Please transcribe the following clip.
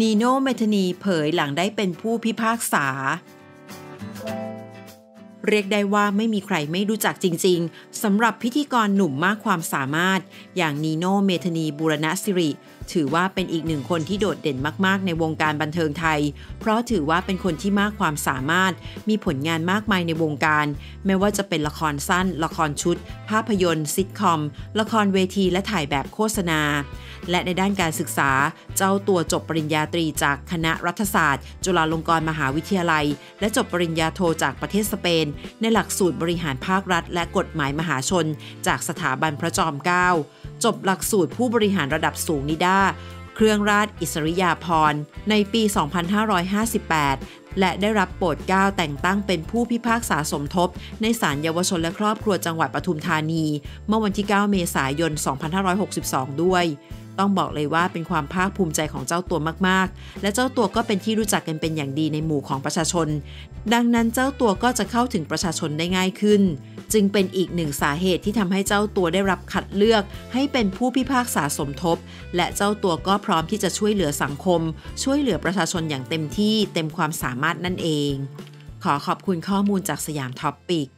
นีโนเมทนีเผยหลังได้เป็นผู้พิพากษา เรียกได้ว่าไม่มีใครไม่รู้จักจริง ๆสำหรับพิธีกรหนุ่มมากความสามารถ อย่างนีโนเมทนีบูรณสิริ ถือว่าเป็นอีกหนึ่งคนที่โดดเด่นมากๆ ในวงการบันเทิงไทย เพราะถือว่าเป็นคนที่มากความสามารถ มีผลงานมากมายในวงการ ไม่ว่าจะเป็นละครสั้น ละครชุด ภาพยนตร์ซิทคอม ละครเวทีและถ่ายแบบโฆษณา และในด้านการศึกษา เจ้าตัวจบปริญญาตรีจากคณะรัฐศาสตร์ จุฬาลงกรณ์มหาวิทยาลัย และจบปริญญาโทจากประเทศสเปน ในหลักสูตรบริหารภาครัฐ และกฎหมายมหาชน จากสถาบันพระจอมเกล้าจบหลักสูตรผู้บริหารระดับสูงนิด้าเครื่องราชอิสริยาภรณ์ในปี 2558และได้รับโปรดเกล้าแต่งตั้งเป็นผู้พิพากษาสมทบ ในศาลเยาวชนและครอบครัวจังหวัดปทุมธานี เมื่อวันที่ 9 เมษายน 2562 ด้วย ต้องบอกเลยว่าเป็นความภาคภูมิใจของเจ้าตัวมากๆ และเจ้าตัวก็เป็นที่รู้จักกันเป็นอย่างดีในหมู่ของประชาชน ดังนั้นเจ้าตัวก็จะเข้าถึงประชาชนได้ง่ายขึ้น จึงเป็นอีกหนึ่งสาเหตุที่ทำให้เจ้าตัวได้รับคัดเลือก ให้เป็นผู้พิพากษาสมทบ และเจ้าตัวก็พร้อมที่จะช่วยเหลือสังคม ช่วยเหลือประชาชนอย่างเต็มที่เต็มความสามารถนั่นเอง ขอขอบคุณข้อมูลจากสยามท็อปปิก